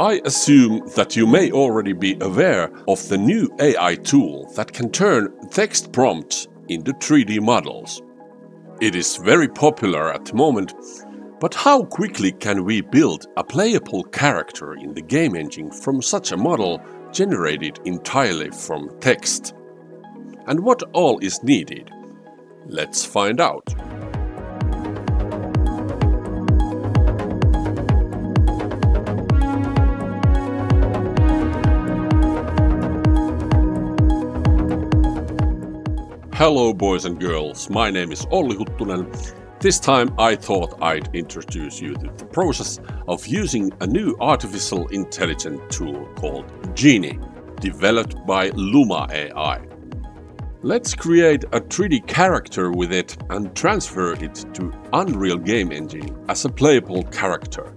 I assume that you may already be aware of the new AI tool that can turn text prompts into 3D models. It is very popular at the moment, but how quickly can we build a playable character in the game engine from such a model generated entirely from text? And what all is needed? Let's find out. Hello boys and girls, my name is Olli Huttunen. This time I thought I'd introduce you to the process of using a new artificial intelligence tool called Genie, developed by Luma AI. Let's create a 3D character with it and transfer it to Unreal Game Engine as a playable character.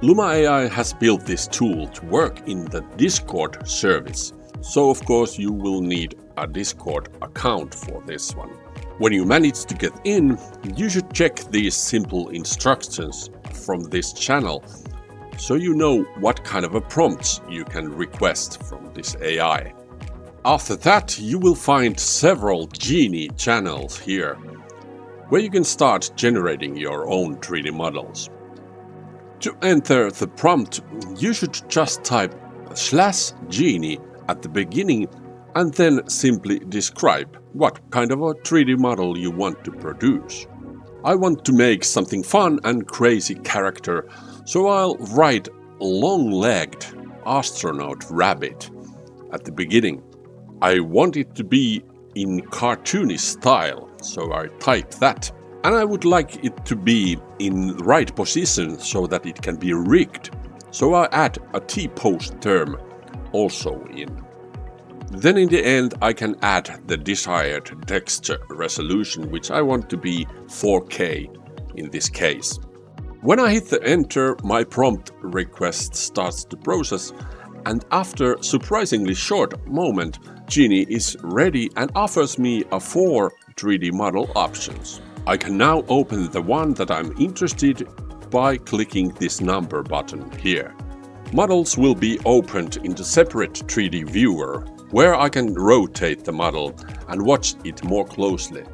Luma AI has built this tool to work in the Discord service, so of course you will need a Discord account for this one. When you manage to get in, you should check these simple instructions from this channel so you know what kind of a prompts you can request from this AI. After that, you will find several Genie channels here, where you can start generating your own 3D models. To enter the prompt, you should just type slash genie at the beginning and then simply describe what kind of a 3D model you want to produce. I want to make something fun and crazy character, so I'll write long-legged astronaut rabbit at the beginning. I want it to be in cartoony style, so I type that. And I would like it to be in the right position so that it can be rigged. So I add a T-pose term also in. Then in the end I can add the desired texture resolution which I want to be 4K in this case. When I hit the enter my prompt request starts the process and after surprisingly short moment Genie is ready and offers me a 4 3D model options. I can now open the one that I'm interested by clicking this number button here. Models will be opened in the separate 3D viewer where I can rotate the model and watch it more closely.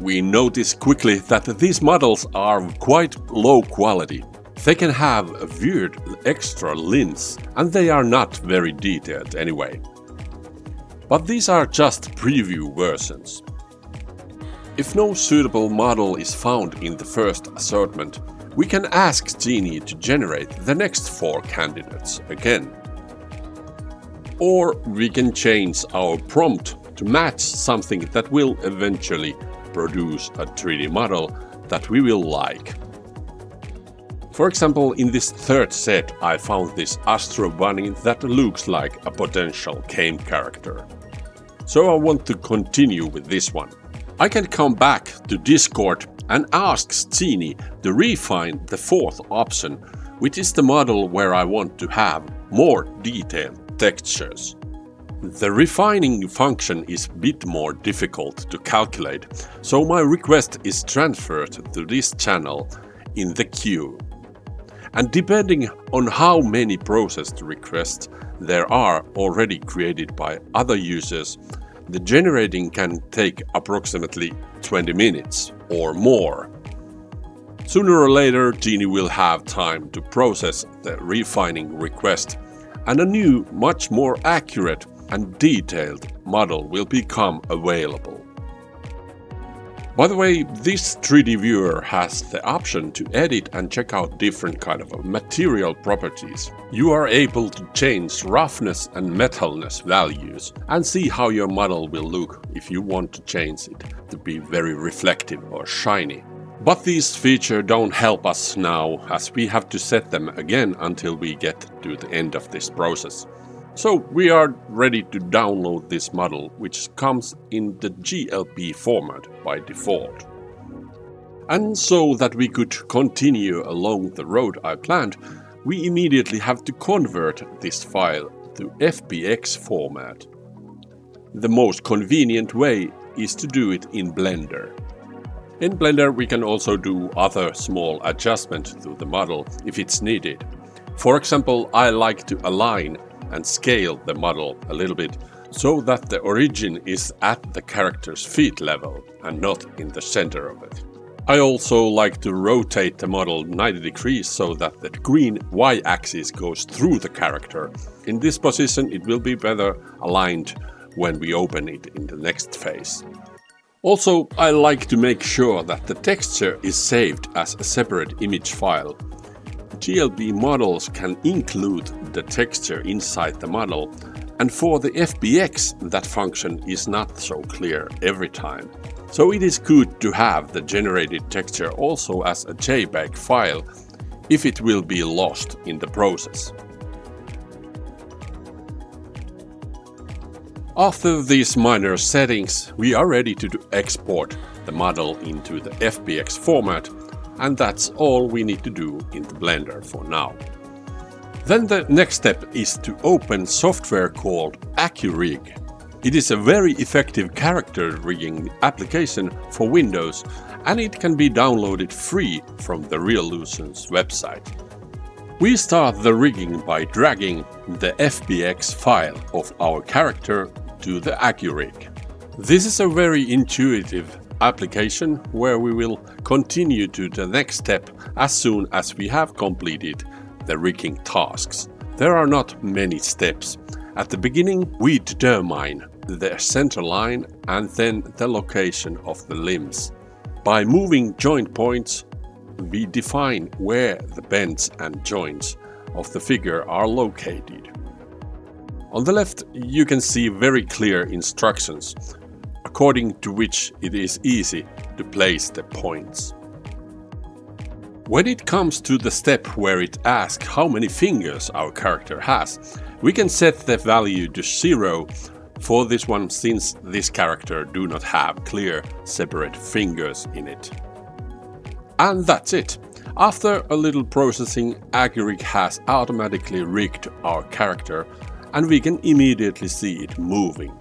We notice quickly that these models are quite low quality. They can have a weird extra lens and they are not very detailed anyway. But these are just preview versions. If no suitable model is found in the first assortment, we can ask Genie to generate the next four candidates again. Or we can change our prompt to match something that will eventually produce a 3D model that we will like. For example, in this third set I found this Astro Bunny that looks like a potential game character. So I want to continue with this one. I can come back to Discord and ask Genie to refine the fourth option, which is the model where I want to have more detailed textures. The refining function is a bit more difficult to calculate, so my request is transferred to this channel in the queue. And depending on how many processed requests there are already created by other users, the generating can take approximately 20 minutes or more. Sooner or later, Genie will have time to process the refining request and a new, much more accurate and detailed model will become available. By the way, this 3D viewer has the option to edit and check out different kind of material properties. You are able to change roughness and metalness values and see how your model will look if you want to change it to be very reflective or shiny. But these features don't help us now, as we have to set them again until we get to the end of this process. So we are ready to download this model, which comes in the GLB format by default. And so that we could continue along the road I planned, we immediately have to convert this file to FBX format. The most convenient way is to do it in Blender. In Blender we can also do other small adjustments to the model if it's needed. For example, I like to align and scale the model a little bit so that the origin is at the character's feet level and not in the center of it. I also like to rotate the model 90 degrees so that the green y-axis goes through the character. In this position it will be better aligned when we open it in the next phase. Also, I like to make sure that the texture is saved as a separate image file. GLB models can include the texture inside the model and for the FBX that function is not so clear every time. So it is good to have the generated texture also as a JPEG file if it will be lost in the process. After these minor settings, we are ready to export the model into the FBX format and that's all we need to do in the Blender for now. Then the next step is to open software called AccuRig. It is a very effective character rigging application for Windows and it can be downloaded free from the Reallusion's website. We start the rigging by dragging the FBX file of our character to the AccuRig. This is a very intuitive application where we will continue to the next step as soon as we have completed the rigging tasks. There are not many steps. At the beginning we determine the center line and then the location of the limbs. By moving joint points we define where the bends and joints of the figure are located. On the left you can see very clear instructions, according to which it is easy to place the points. When it comes to the step where it asks how many fingers our character has, we can set the value to 0 for this one since this character do not have clear separate fingers in it. And that's it. After a little processing, AccuRig has automatically rigged our character and we can immediately see it moving.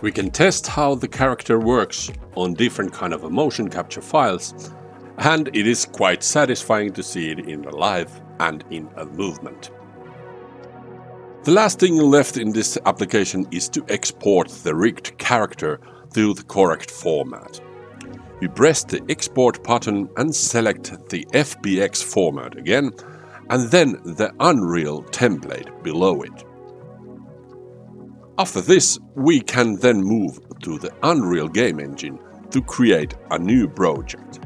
We can test how the character works on different kind of motion capture files and it is quite satisfying to see it in the live and in a movement. The last thing left in this application is to export the rigged character to the correct format. We press the export button and select the FBX format again and then the Unreal template below it. After this, we can then move to the Unreal Game Engine to create a new project.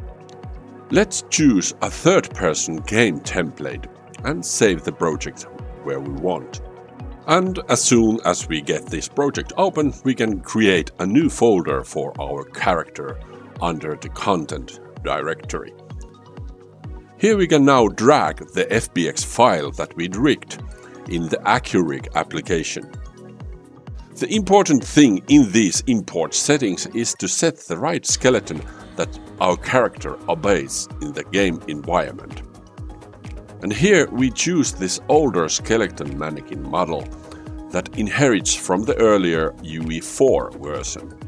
Let's choose a third-person game template and save the project where we want. And as soon as we get this project open, we can create a new folder for our character under the content directory. Here we can now drag the FBX file that we rigged in the AccuRig application. The important thing in these import settings is to set the right skeleton that our character obeys in the game environment. And here we choose this older skeleton mannequin model that inherits from the earlier UE4 version.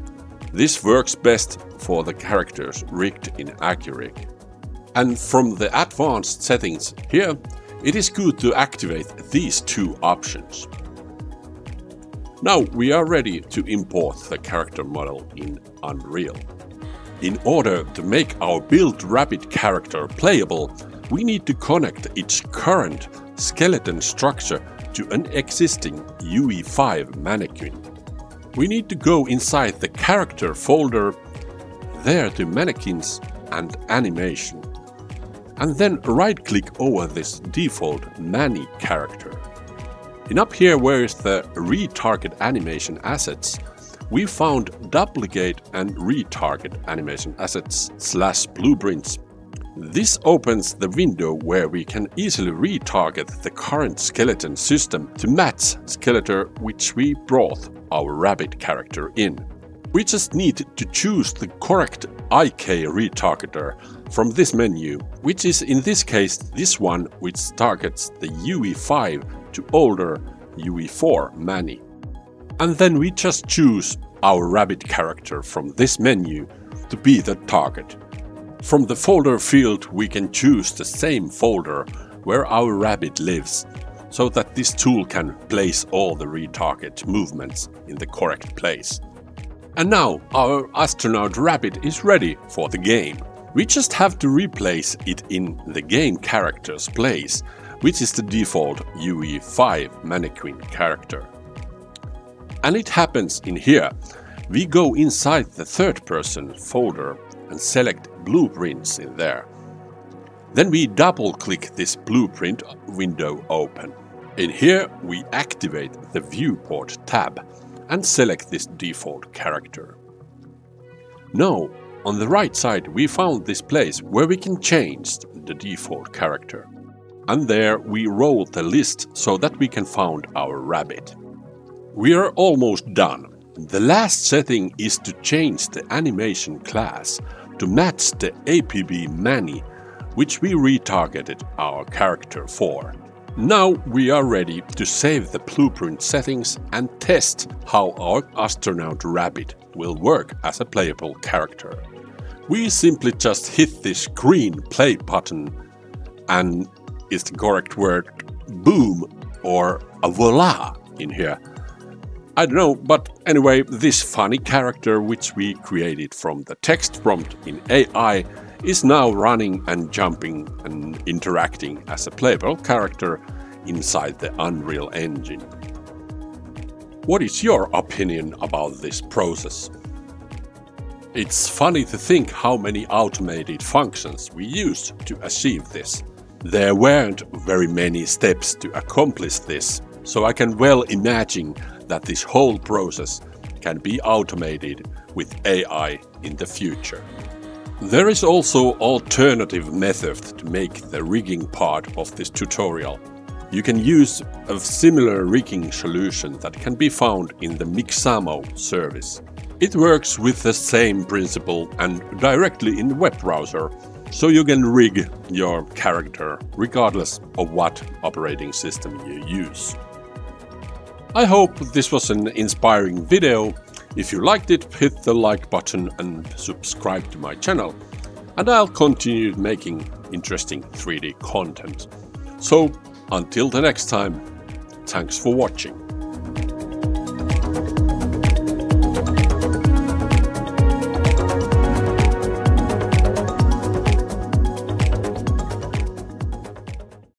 This works best for the characters rigged in AccuRig. And from the advanced settings here, it is good to activate these two options. Now we are ready to import the character model in Unreal. In order to make our built rabbit character playable, we need to connect its current skeleton structure to an existing UE5 mannequin. We need to go inside the character folder, there to mannequins and animation. And then right click over this default Manny character. And up here where is the retarget animation assets, we found duplicate and retarget animation assets slash blueprints. This opens the window where we can easily retarget the current skeleton system to match skeleton which we brought our rabbit character in. We just need to choose the correct IK retargeter from this menu, which is in this case this one which targets the UE5 to older UE4 Manny. And then we just choose our rabbit character from this menu to be the target. From the folder field we can choose the same folder where our rabbit lives, so that this tool can place all the retarget movements in the correct place. And now our astronaut rabbit is ready for the game. We just have to replace it in the game character's place, which is the default UE5 mannequin character. And it happens in here. We go inside the third person folder and select blueprints in there. Then we double click this blueprint window open. In here we activate the viewport tab and select this default character. Now, on the right side we found this place where we can change the default character. And there we roll the list so that we can find our rabbit. We are almost done. The last setting is to change the animation class to match the APB Manny which we retargeted our character for. Now we are ready to save the blueprint settings and test how our astronaut rabbit will work as a playable character. We simply just hit this green play button and is the correct word boom or a voila in here. I don't know, but anyway, this funny character which we created from the text prompt in AI is now running and jumping and interacting as a playable character inside the Unreal Engine. What is your opinion about this process? It's funny to think how many automated functions we used to achieve this. There weren't very many steps to accomplish this, so I can well imagine that this whole process can be automated with AI in the future. There is also alternative method to make the rigging part of this tutorial. You can use a similar rigging solution that can be found in the Mixamo service. It works with the same principle and directly in the web browser, so you can rig your character regardless of what operating system you use. I hope this was an inspiring video if you liked it, hit the like button and subscribe to my channel, and I'll continue making interesting 3D content. So, until the next time, thanks for watching.